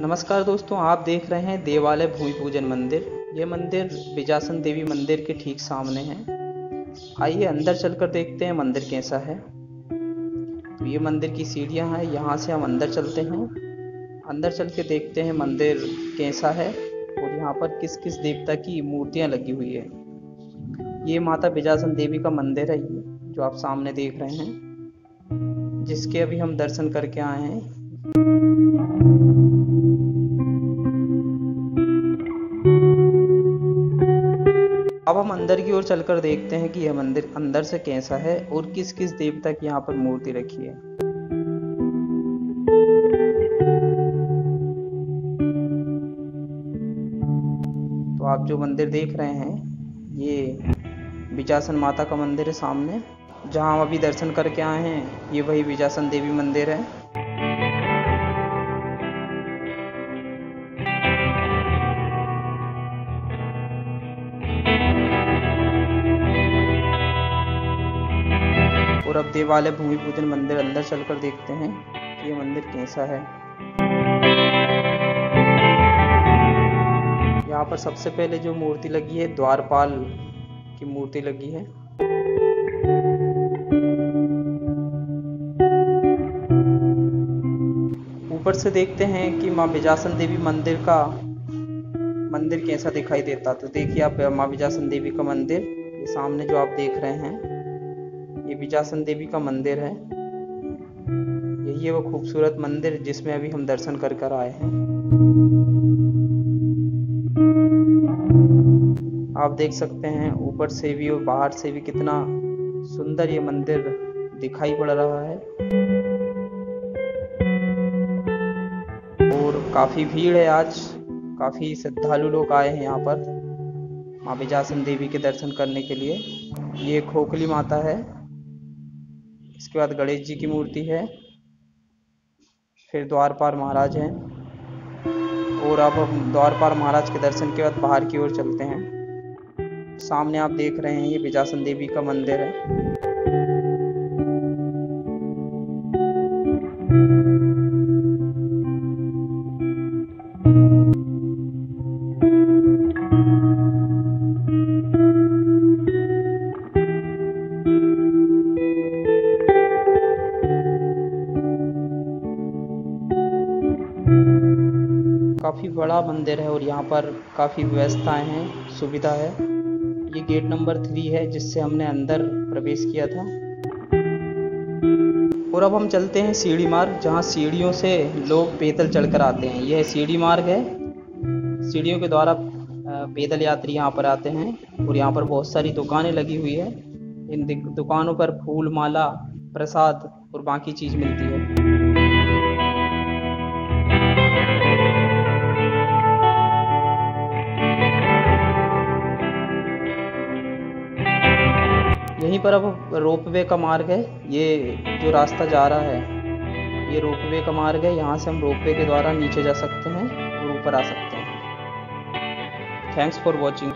नमस्कार दोस्तों, आप देख रहे हैं देवालय भूमि पूजन मंदिर। ये मंदिर बिजासन देवी मंदिर के ठीक सामने है। आइए अंदर चलकर देखते हैं मंदिर कैसा है। तो ये मंदिर की सीढ़ियाँ हैं, यहाँ से हम अंदर चलते हैं। अंदर चल के देखते हैं मंदिर कैसा है और यहाँ पर किस किस देवता की मूर्तियाँ लगी हुई है। ये माता बिजासन देवी का मंदिर है ये, जो आप सामने देख रहे हैं, जिसके अभी हम दर्शन करके आए हैं। अब हम अंदर की ओर चलकर देखते हैं कि यह मंदिर अंदर से कैसा है और किस किस देवता की यहाँ पर मूर्ति रखी है। तो आप जो मंदिर देख रहे हैं, ये बिजासन माता का मंदिर है सामने। जहाँ हम अभी दर्शन करके आए हैं, ये वही बिजासन देवी मंदिर है। और अब देवालय भूमि पूजन मंदिर अंदर चलकर देखते हैं कि ये मंदिर कैसा है। यहाँ पर सबसे पहले जो मूर्ति लगी है, द्वारपाल की मूर्ति लगी है। ऊपर से देखते हैं कि माँ बिजासन देवी मंदिर का मंदिर कैसा दिखाई देता। तो देखिए आप, माँ बिजासन देवी का मंदिर सामने जो आप देख रहे हैं ये बिजासन देवी का मंदिर है। यही है वो खूबसूरत मंदिर जिसमें अभी हम दर्शन कर कर आए हैं। आप देख सकते हैं, ऊपर से भी और बाहर से भी कितना सुंदर ये मंदिर दिखाई पड़ रहा है। और काफ़ी भीड़ है आज, काफ़ी श्रद्धालु लोग आए हैं यहाँ पर, माँ बिजासन देवी के दर्शन करने के लिए। ये खोखली माता है। इसके बाद गणेश जी की मूर्ति है। फिर द्वारपाल महाराज हैं। और अब हम द्वारपाल महाराज के दर्शन के बाद बाहर की ओर चलते हैं। सामने आप देख रहे हैं, ये बिजासन देवी का मंदिर है। काफ़ी बड़ा मंदिर है और यहाँ पर काफ़ी व्यवस्थाएँ हैं, सुविधा है। ये गेट नंबर थ्री है, जिससे हमने अंदर प्रवेश किया था। और अब हम चलते हैं सीढ़ी मार्ग, जहाँ सीढ़ियों से लोग पैदल चढ़कर आते हैं। यह सीढ़ी मार्ग है। सीढ़ियों के द्वारा पैदल यात्री यहाँ पर आते हैं और यहाँ पर बहुत सारी दुकानें लगी हुई है। इन दुकानों पर फूल, माला, प्रसाद और बाकी चीज़ मिलती है। यहीं पर अब रोपवे का मार्ग है। ये जो रास्ता जा रहा है, ये रोपवे का मार्ग है। यहाँ से हम रोपवे के द्वारा नीचे जा सकते हैं और ऊपर आ सकते हैं। Thanks for watching